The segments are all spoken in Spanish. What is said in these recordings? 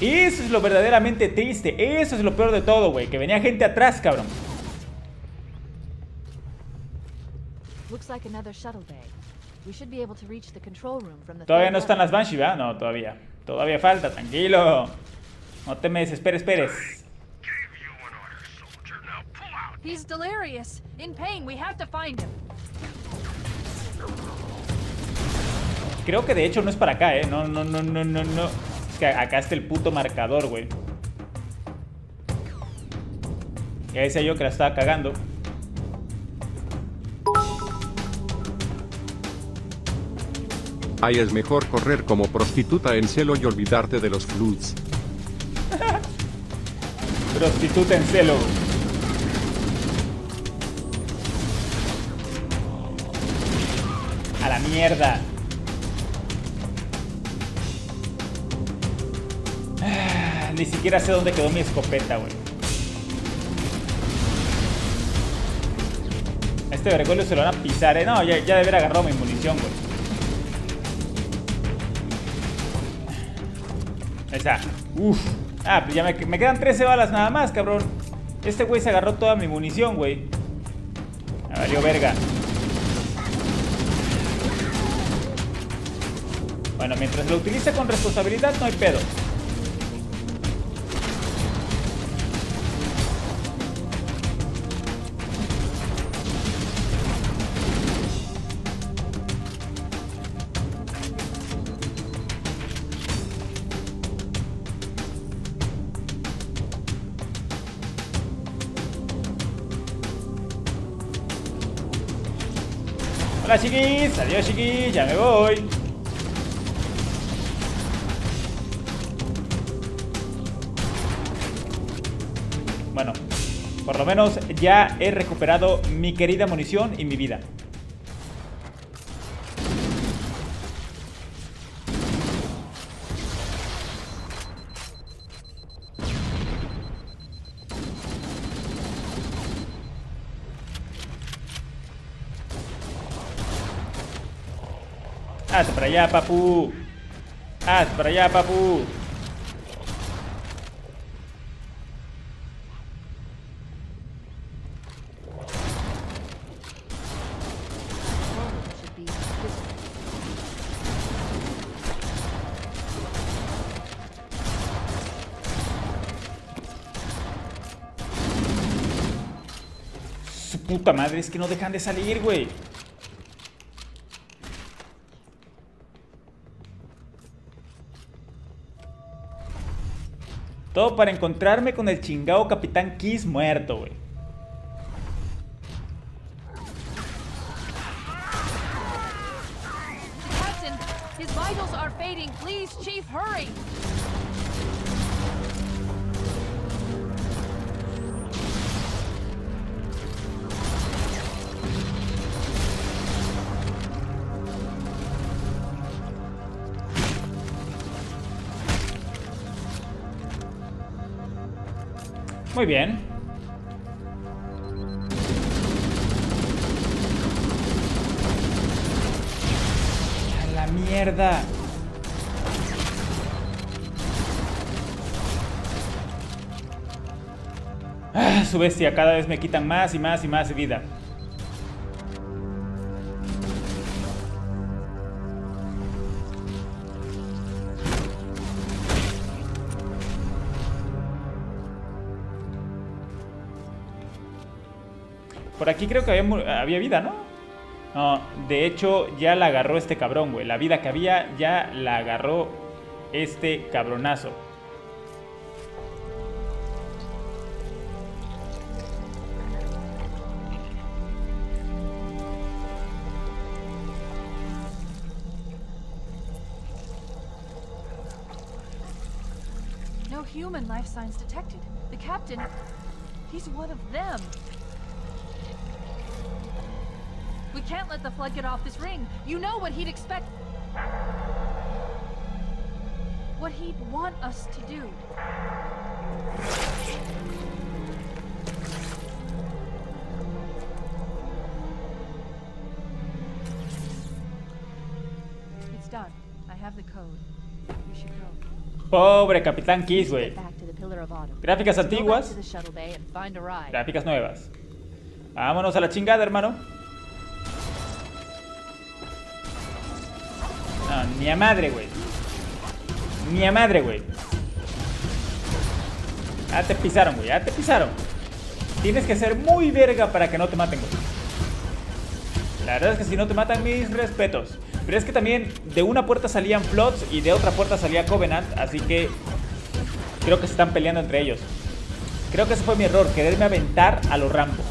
Eso es lo verdaderamente triste. Eso es lo peor de todo, güey. Que venía gente atrás, cabrón. Todavía no están las Banshee, ¿verdad? No, todavía. Todavía falta, tranquilo. No te me desesperes, esperes. He's delirious. In pain. We have to find him. Creo que de hecho no es para acá, ¿eh? No, no, no, no, no, no. Es que acá está el puto marcador, güey. Ya decía yo que la estaba cagando. Ahí es mejor correr como prostituta en celo y olvidarte de los floods. prostituta en celo. A la mierda. Ni siquiera sé dónde quedó mi escopeta, güey. Este vergüenza se lo van a pisar, ¿eh? No, ya, ya de haber agarrado mi munición, güey. Esa. Uf. Ah, pues ya me, me, quedan 13 balas nada más, cabrón. Este güey se agarró toda mi munición, güey. Me valió verga. Bueno, mientras lo utilice con responsabilidad no hay pedo. Hola chiquis, adiós chiquis, ya me voy. Bueno, por lo menos ya he recuperado mi querida munición y mi vida. Allá, papu. Hazte para allá, papu. Su puta madre, es que no dejan de salir, güey. Todo para encontrarme con el chingado Capitán Kiss muerto, güey. his vitals are fading. Please, Chief, hurry. Muy bien. A la mierda. Ah, su bestia, cada vez me quitan más y más y más vida. Aquí creo que había, vida, ¿no? No, de hecho ya la agarró este cabrón, güey. La vida que había ya la agarró este cabronazo. No human life signs detected. The captain, he's one of them. Can't let the flood get off this ring. You know what he'd expect... What he'd want us to do. It's done. I have the code. We should go. Pobre Capitán Kiss, güey. back to the Pillar of Autumn. Gráficas antiguas, to the shuttle bay and find a ride. gráficas nuevas. Vámonos a la chingada, hermano. No, ni a madre, güey. Ni a madre, güey. Ya te pisaron, güey. Ya te pisaron. Tienes que ser muy verga para que no te maten, güey. La verdad es que si no te matan, mis respetos. Pero es que también de una puerta salían Flots y de otra puerta salía Covenant. Así que creo que se están peleando entre ellos. Creo que ese fue mi error, quererme aventar a los Rambo.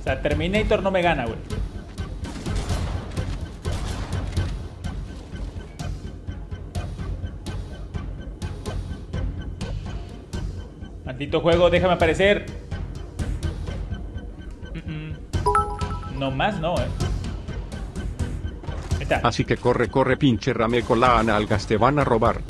O sea, Terminator no me gana, güey. Maldito juego, déjame aparecer. No más, no, eh. Ahí está. Así que corre, corre, pinche rame con la nalgas, te van a robar.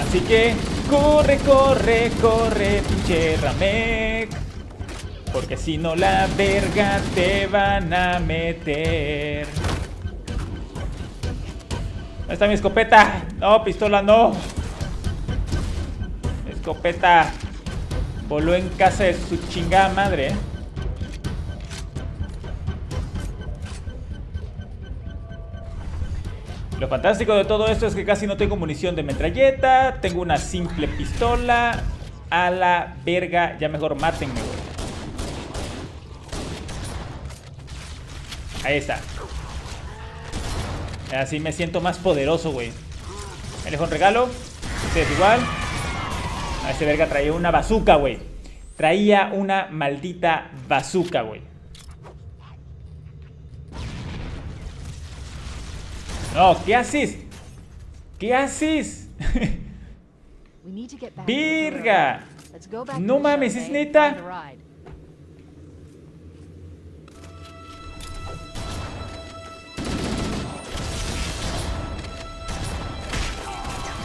Así que corre, corre, corre, pinche Ramek. Porque si no la verga te van a meter. ¿Dónde está mi escopeta? No, pistola no. Escopeta. Voló en casa de su chingada madre. ¿eh? Lo fantástico de todo esto es que casi no tengo munición de metralleta. Tengo una simple pistola. A la verga. Ya mejor mátenme, güey. Ahí está. Así me siento más poderoso, güey. Me dejo un regalo. Ustedes igual. Ese verga traía una bazooka, güey. Traía una maldita bazooka, güey. No, ¿qué haces? ¿Qué haces? Virga. No mames, es neta.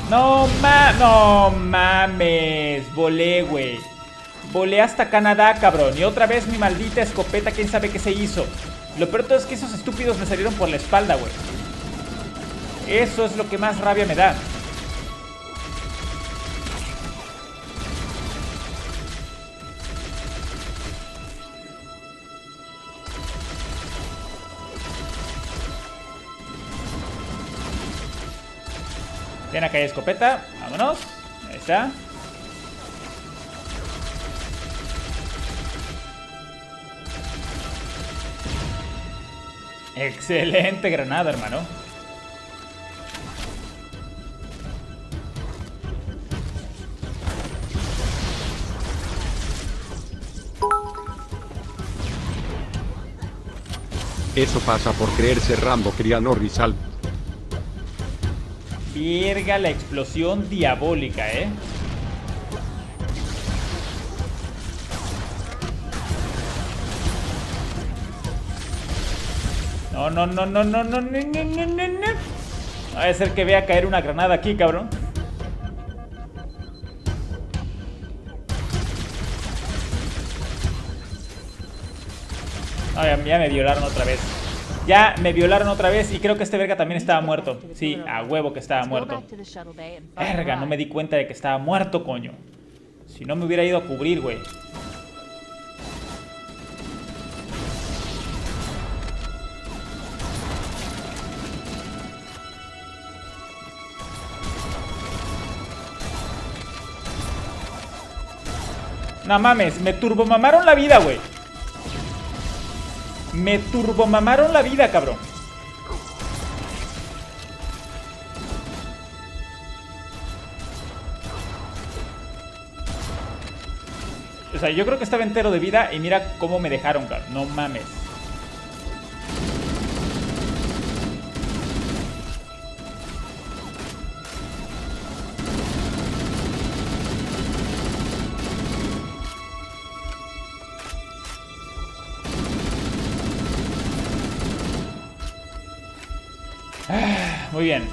No ma no mames, volé, güey. Volé hasta Canadá, cabrón. Y otra vez mi maldita escopeta, quién sabe qué se hizo. Lo peor todo es que esos estúpidos me salieron por la espalda, güey. Eso es lo que más rabia me da. Ven acá escopeta. Vámonos. Ahí está. Excelente granada, hermano. Eso pasa por creerse Rambo Criano Rizal. Virga la explosión diabólica, ¿eh? No, no, no, no, no, no, no, no, no, no, no. Va a ser que vea caer una granada aquí, cabrón. Ya, ya me violaron otra vez. Ya me violaron otra vez y creo que este verga también estaba muerto. Sí, a huevo que estaba muerto. Verga, no me di cuenta de que estaba muerto, coño. Si no me hubiera ido a cubrir, güey. No mames, me turbomamaron la vida, güey. Me turbomamaron la vida, cabrón. O sea, yo creo que estaba entero de vida y mira cómo me dejaron, cabrón. No mames. Muy bien.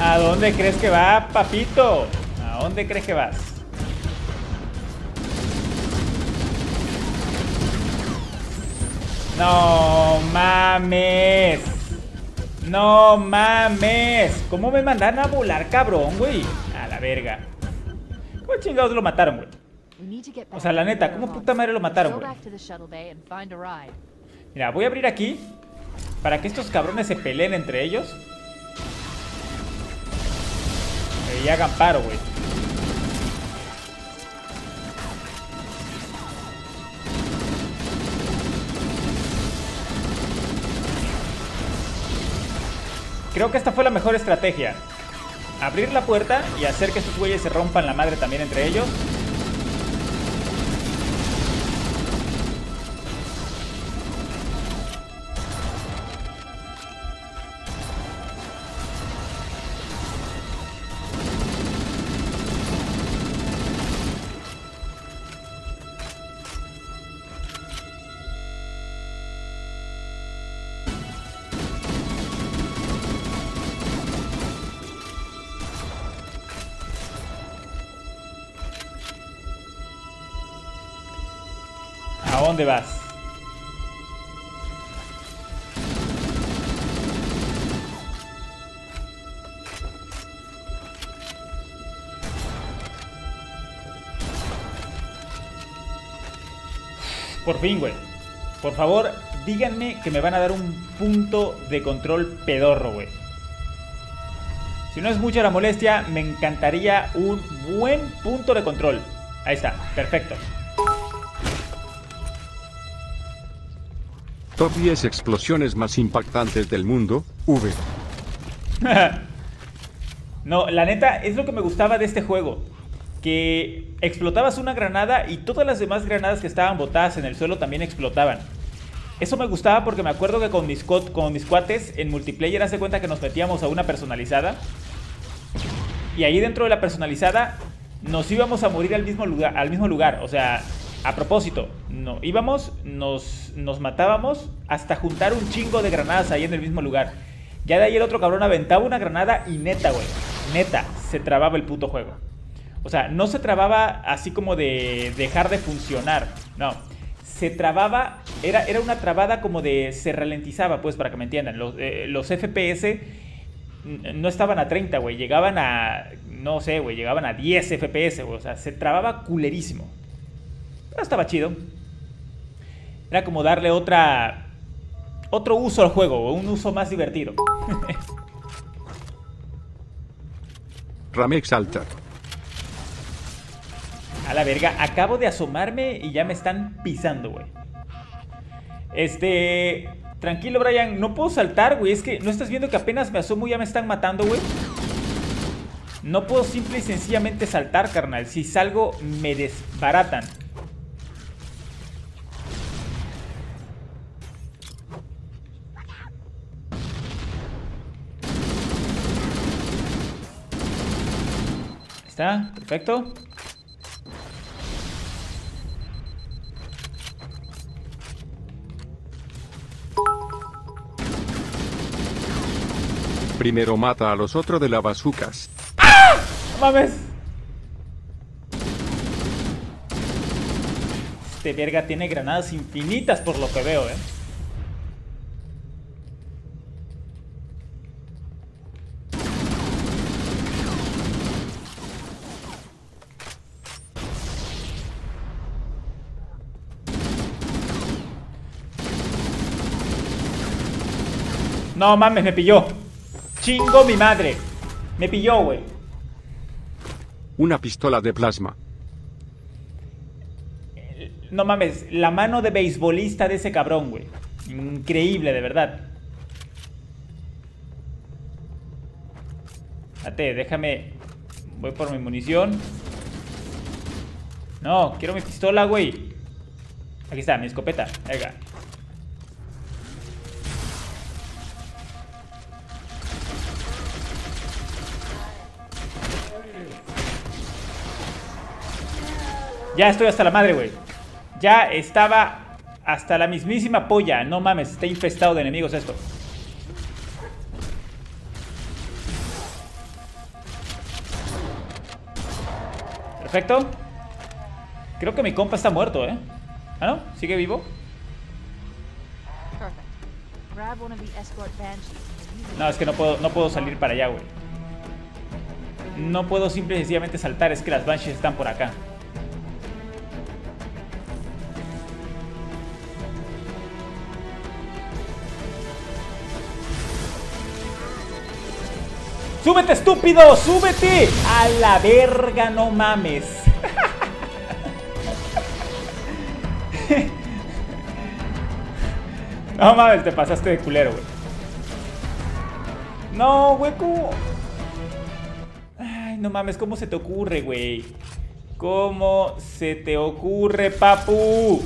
¿A dónde crees que va, papito? ¿A dónde crees que vas? No mames. No mames. ¿Cómo me mandan a volar, cabrón, güey? A la verga. ¿Cómo chingados lo mataron, güey? O sea, la neta, ¿cómo puta madre lo mataron, güey? Mira, voy a abrir aquí para que estos cabrones se peleen entre ellos. Y hagan paro, güey. Creo que esta fue la mejor estrategia. Abrir la puerta y hacer que estos güeyes se rompan la madre también entre ellos. Dónde vas? Por fin, güey. Por favor, díganme que me van a dar un punto de control pedorro, güey. Si no es mucha la molestia, me encantaría un buen punto de control. Ahí está, perfecto. Top 10 explosiones más impactantes del mundo, V. No, la neta, es lo que me gustaba de este juego. Que explotabas una granada y todas las demás granadas que estaban botadas en el suelo también explotaban. Eso me gustaba porque me acuerdo que con mis, co- con mis cuates en multiplayer hace cuenta que nos metíamos a una personalizada. Y ahí dentro de la personalizada nos íbamos a morir al mismo lugar. Al mismo lugar. O sea, a propósito, no, íbamos, nos, nos matábamos hasta juntar un chingo de granadas ahí en el mismo lugar. Ya de ahí el otro cabrón aventaba una granada y neta, güey. Neta, se trababa el puto juego. O sea, no se trababa así como de dejar de funcionar. No. Se trababa, era, era una trabada como de se ralentizaba, pues, para que me entiendan. Los, eh, los FPS no estaban a 30, güey. Llegaban a, no sé, güey, llegaban a 10 FPS, güey. O sea, se trababa culerísimo. Pero estaba chido. Era como darle otra, otro uso al juego, un uso más divertido. Ramex Alta. A la verga, acabo de asomarme y ya me están pisando, güey. Este. Tranquilo, Brian, no puedo saltar, güey. Es que no estás viendo que apenas me asomo y ya me están matando, güey. No puedo simple y sencillamente saltar, carnal. Si salgo, me desbaratan. Está, perfecto. Primero mata a los otros de las bazucas. ¡No mames! Este verga tiene granadas infinitas por lo que veo, eh. No mames, me pilló. Chingo mi madre. Me pilló, güey. Una pistola de plasma. No mames, la mano de beisbolista de ese cabrón, güey. Increíble, de verdad. Date, déjame. Voy por mi munición. No, quiero mi pistola, güey. Aquí está, mi escopeta. Venga. Ya estoy hasta la madre, güey. Ya estaba hasta la mismísima polla. No mames, está infestado de enemigos esto. Perfecto. Creo que mi compa está muerto, ¿eh? ¿Ah, no? ¿Sigue vivo? No, es que no puedo, no puedo salir para allá, güey. No puedo simple y sencillamente saltar, es que las Banshees están por acá. ¡Súbete, estúpido! ¡Súbete! ¡A la verga, no mames! No mames, te pasaste de culero, güey. No, güey, ¿cómo? Ay, no mames, ¿cómo se te ocurre, güey? ¿Cómo se te ocurre, papu?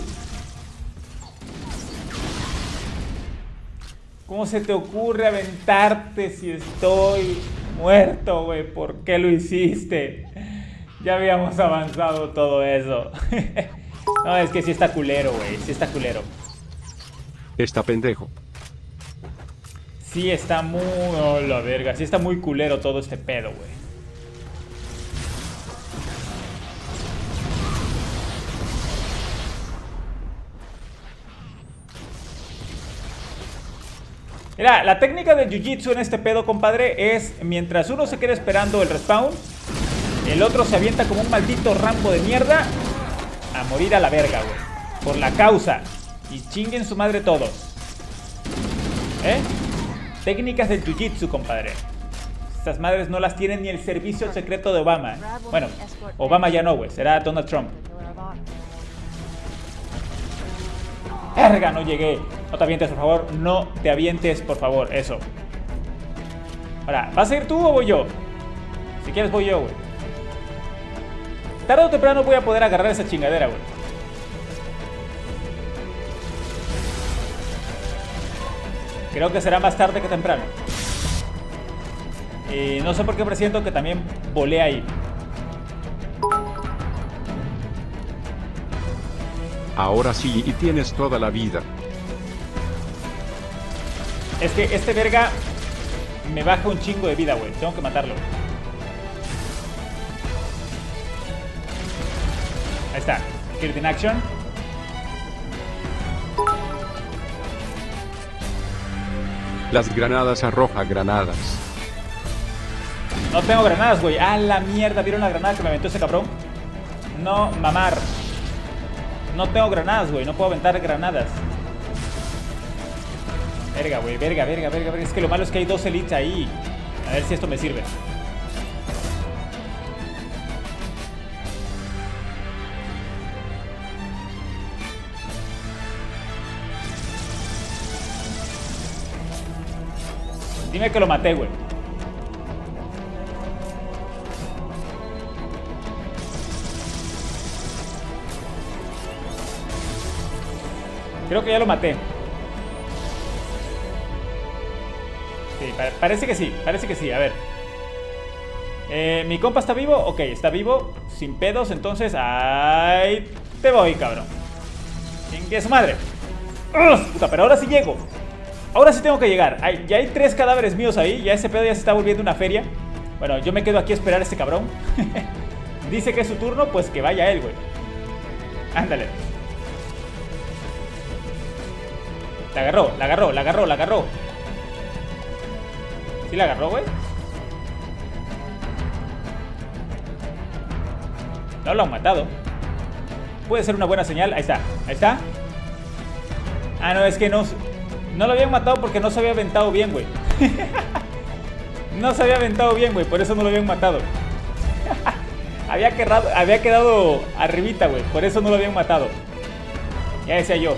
¿Cómo se te ocurre aventarte si estoy muerto, güey? ¿Por qué lo hiciste? Ya habíamos avanzado todo eso. No, es que sí está culero, güey. Sí está culero. Está pendejo. Sí está muy... Oh, la verga. Sí está muy culero todo este pedo, güey. Mira, la técnica del Jiu-Jitsu en este pedo, compadre, es mientras uno se queda esperando el respawn, el otro se avienta como un maldito rambo de mierda a morir a la verga, güey. Por la causa. Y chinguen su madre todos. ¿Eh? Técnicas del Jiu-Jitsu, compadre. Estas madres no las tiene ni el servicio secreto de Obama. Bueno, Obama ya no, güey. Será Donald Trump. Verga, no llegué. No te avientes, por favor. No te avientes, por favor. Eso. Ahora, ¿vas a ir tú o voy yo? Si quieres, voy yo, güey. Tarde o temprano voy a poder agarrar esa chingadera, güey. Creo que será más tarde que temprano. Y no sé por qué presiento que también volé ahí. Ahora sí y tienes toda la vida. Es que este verga me baja un chingo de vida, güey. Tengo que matarlo. Ahí está. Kill in action. Las granadas arroja granadas. No tengo granadas, güey. ¡Ah, la mierda! ¿Vieron la granada que me aventó ese cabrón? No, mamar. No tengo granadas, güey. No puedo aventar granadas. Verga, güey. Verga, verga, verga, verga. Es que lo malo es que hay dos elites ahí. A ver si esto me sirve. Dime que lo maté, güey. Creo que ya lo maté. Parece que sí, parece que sí. A ver. Eh, ¿Mi compa está vivo? Ok, está vivo. Sin pedos, entonces... ¡Ahí te voy, cabrón! ¡Chingue su madre! Puta, pero ahora sí llego. Ahora sí tengo que llegar. Hay- ya hay tres cadáveres míos ahí. Ya ese pedo ya se está volviendo una feria. Bueno, yo me quedo aquí a esperar a este cabrón. Dice que es su turno, pues que vaya él, güey. Ándale. La agarró, la agarró, la agarró, la agarró. ¿Sí la agarró, güey? No lo han matado. Puede ser una buena señal. Ahí está, ahí está. Ah, no, es que no... No lo habían matado porque no se había aventado bien, güey. no se había aventado bien, güey. Por eso no lo habían matado. había, quedado, había quedado arribita, güey. Por eso no lo habían matado. Ya decía yo.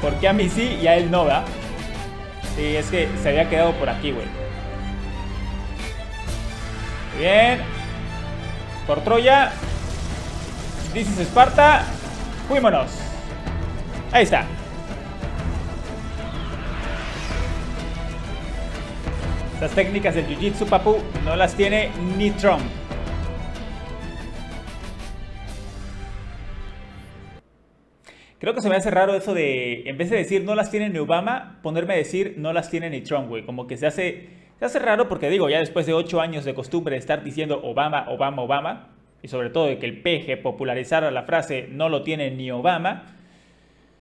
Porque a mí sí y a él no, ¿verdad? Sí, es que se había quedado por aquí, güey. Bien. Por Troya. Is Esparta. Fuímonos. Ahí está. Estas técnicas del Jiu-Jitsu, papu, no las tiene ni Trump. Creo que se me hace raro eso de, en vez de decir no las tiene ni Obama, ponerme a decir no las tiene ni Trump, güey. Como que se hace, se hace raro porque digo, ya después de ocho años de costumbre de estar diciendo Obama, Obama, Obama, y sobre todo de que el peje popularizara la frase no lo tiene ni Obama,